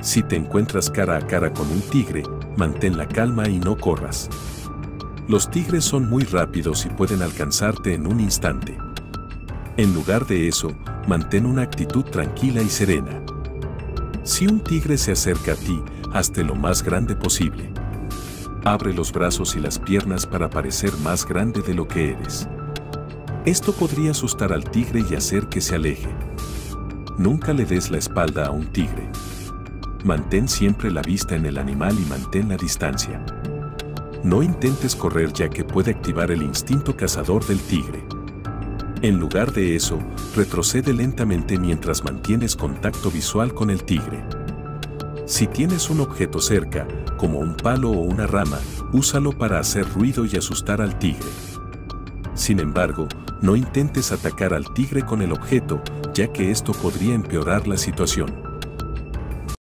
Si te encuentras cara a cara con un tigre, mantén la calma y no corras. Los tigres son muy rápidos y pueden alcanzarte en un instante. En lugar de eso, mantén una actitud tranquila y serena. Si un tigre se acerca a ti, hazte lo más grande posible. Abre los brazos y las piernas para parecer más grande de lo que eres. Esto podría asustar al tigre y hacer que se aleje. Nunca le des la espalda a un tigre. Mantén siempre la vista en el animal y mantén la distancia. No intentes correr ya que puede activar el instinto cazador del tigre. En lugar de eso, retrocede lentamente mientras mantienes contacto visual con el tigre. Si tienes un objeto cerca, como un palo o una rama, úsalo para hacer ruido y asustar al tigre. Sin embargo, no intentes atacar al tigre con el objeto, ya que esto podría empeorar la situación.